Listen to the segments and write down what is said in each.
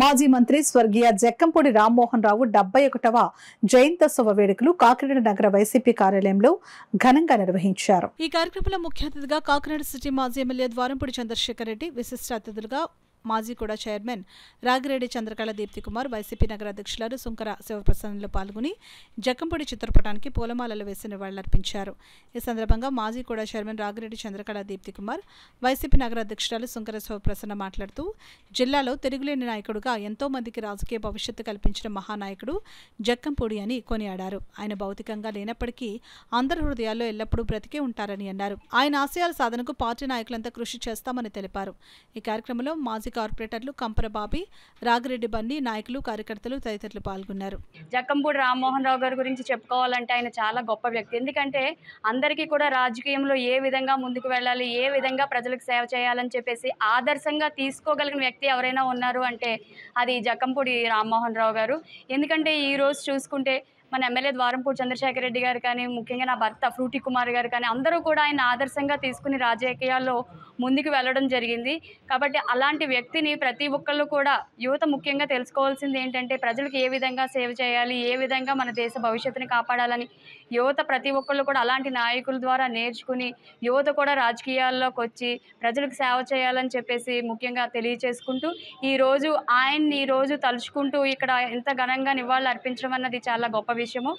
మాజీ మంత్రి స్వర్గీయ జక్కంపూడి రామ్మోహన్ రావు డెబ్బై ఒకటవ జయంతోత్సవ వేడుకలు కాకినాడ నగర వైసీపీ కార్యాలయంలో ఘనంగా నిర్వహించారు. ఈ కార్యక్రమంలో ముఖ్య అతిథిగా కాకినాడ సిటీ మాజీ ఎమ్మెల్యే ద్వారంపూడి చంద్రశేఖర్ రెడ్డి విశిష్ట అతిథులుగా మాజీ కూడా చైర్మన్ రాగిరెడ్డి చంద్రకళ దీప్తి కుమార్ వైసీపీ నగర అధ్యక్షులు సుంకర శివప్రసన్నలో పాల్గొని జక్కంపూడి చిత్రపటానికి పూలమాలలు వేసి నివాళులర్పించారు ఈ సందర్భంగా మాజీ కూడా చైర్మన్ రాగిరెడ్డి చంద్రకళ దీప్తి కుమార్ వైసీపీ నగర అధ్యక్షురాలు సుంకర శివప్రసన్న మాట్లాడుతూ జిల్లాలో తిరుగులేని నాయకుడుగా ఎంతో మందికి రాజకీయ భవిష్యత్తు కల్పించిన మహానాయకుడు జక్కంపూడి అని కొనియాడారు. ఆయన భౌతికంగా లేనప్పటికీ అందరి హృదయాల్లో ఎల్లప్పుడూ బ్రతికే ఉంటారని అన్నారు. ఆయన ఆశయాల సాధనకు పార్టీ నాయకులంతా కృషి చేస్తామని తెలిపారు. ఈ కార్యక్రమంలో మాజీ కార్పొరేటర్లు కంపరబాబి రాగిరెడ్డి బండి నాయకులు కార్యకర్తలు తదితరులు పాల్గొన్నారు. జక్కంపూడి రామ్మోహన్ రావు గారి గురించి చెప్పుకోవాలంటే ఆయన చాలా గొప్ప వ్యక్తి. ఎందుకంటే అందరికీ కూడా రాజకీయంలో ఏ విధంగా ముందుకు వెళ్ళాలి ఏ విధంగా ప్రజలకు సేవ చేయాలని చెప్పేసి ఆదర్శంగా తీసుకోగలిగిన వ్యక్తి ఎవరైనా ఉన్నారు అంటే అది జక్కంపూడి రామ్మోహన్ రావు గారు. ఎందుకంటే ఈ రోజు చూసుకుంటే మన ఎమ్మెల్యే ద్వారంపూడి చంద్రశేఖర్ రెడ్డి గారు కానీ ముఖ్యంగా నా భర్త ఫ్రూటి కుమార్ గారు కానీ అందరూ కూడా ఆయన ఆదర్శంగా తీసుకుని రాజకీయాల్లో ముందుకు వెళ్ళడం జరిగింది. కాబట్టి అలాంటి వ్యక్తిని ప్రతి ఒక్కళ్ళు కూడా యువత ముఖ్యంగా తెలుసుకోవాల్సింది ఏంటంటే ప్రజలకు ఏ విధంగా సేవ చేయాలి ఏ విధంగా మన దేశ భవిష్యత్తుని కాపాడాలని యువత ప్రతి ఒక్కళ్ళు కూడా అలాంటి నాయకుల ద్వారా నేర్చుకుని యువత కూడా రాజకీయాల్లోకి వచ్చి ప్రజలకు సేవ చేయాలని చెప్పేసి ముఖ్యంగా తెలియచేసుకుంటూ ఈరోజు ఆయన్ని ఈరోజు తలుచుకుంటూ ఇక్కడ ఎంత ఘనంగా నివాళులు అర్పించడం అన్నది చాలా గొప్ప విషయము.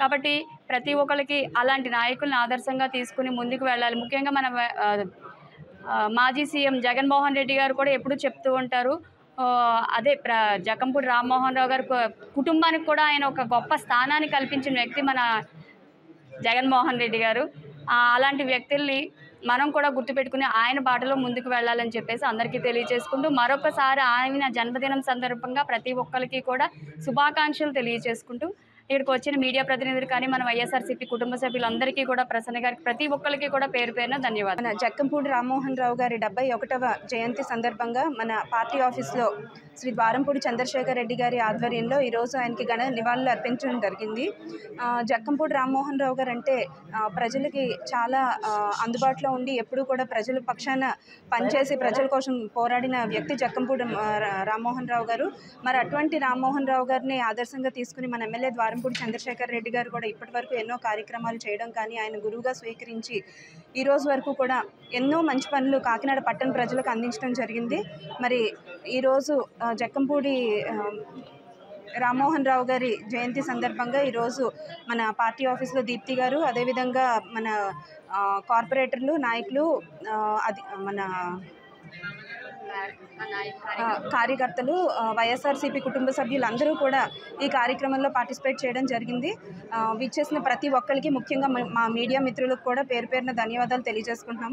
కాబట్టి ప్రతి ఒక్కరికి అలాంటి నాయకులను ఆదర్శంగా తీసుకుని ముందుకు వెళ్ళాలి. ముఖ్యంగా మన మాజీ సీఎం జగన్మోహన్ రెడ్డి గారు కూడా ఎప్పుడూ చెప్తూ ఉంటారు. అదే ప్ర జకంపూడి రామ్మోహన్ రావు గారి కుటుంబానికి కూడా ఆయన ఒక గొప్ప స్థానాన్ని కల్పించిన వ్యక్తి మన జగన్మోహన్ రెడ్డి గారు. అలాంటి వ్యక్తుల్ని మనం కూడా గుర్తుపెట్టుకుని ఆయన బాటలో ముందుకు వెళ్ళాలని చెప్పేసి అందరికీ తెలియజేసుకుంటూ మరొకసారి ఆయన జన్మదినం సందర్భంగా ప్రతి ఒక్కరికి కూడా శుభాకాంక్షలు తెలియజేసుకుంటూ ఇక్కడికి వచ్చిన మీడియా ప్రతినిధులు కానీ మన వైఎస్ఆర్సీపీ కుటుంబ సభ్యులందరికీ కూడా ప్రసన్న గారికి ప్రతి ఒక్కరికి కూడా పేరు పేరున ధన్యవాదాలు. జక్కంపూడి రామ్మోహన్ రావు గారి డెబ్బై ఒకటవ జయంతి సందర్భంగా మన పార్టీ ఆఫీస్లో శ్రీ ద్వారంపూడి చంద్రశేఖర్ రెడ్డి గారి ఆధ్వర్యంలో ఈరోజు ఆయనకి ఘన నివాళులు అర్పించడం జరిగింది. జక్కంపూడి రామ్మోహన్ రావు గారు అంటే ప్రజలకి చాలా అందుబాటులో ఉండి ఎప్పుడూ కూడా ప్రజల పక్షాన పనిచేసి ప్రజల కోసం పోరాడిన వ్యక్తి జక్కంపూడి రామ్మోహన్ రావు గారు. మరి అటువంటి రామ్మోహన్ రావు గారిని ఆదర్శంగా తీసుకుని మన ఎమ్మెల్యే ద్వారంపూడి చంద్రశేఖర్ రెడ్డి గారు కూడా ఇప్పటి వరకు ఎన్నో కార్యక్రమాలు చేయడం కానీ ఆయన గురువుగా స్వీకరించి ఈరోజు వరకు కూడా ఎన్నో మంచి పనులు కాకినాడ పట్టణ ప్రజలకు అందించడం జరిగింది. మరి ఈరోజు జక్కంపూడి రామ్మోహన్ రావు గారి జయంతి సందర్భంగా ఈరోజు మన పార్టీ ఆఫీస్లో దీప్తి గారు అదేవిధంగా మన కార్పొరేటర్లు నాయకులు అది మన కార్యకర్తలు వైఎస్ఆర్సీపీ కుటుంబ సభ్యులు అందరూ కూడా ఈ కార్యక్రమంలో పార్టిసిపేట్ చేయడం జరిగింది. విచ్చేసిన ప్రతి ఒక్కరికి ముఖ్యంగా మా- మా మీడియా మిత్రులకు కూడా పేరు పేరున ధన్యవాదాలు తెలియజేసుకుంటున్నాము.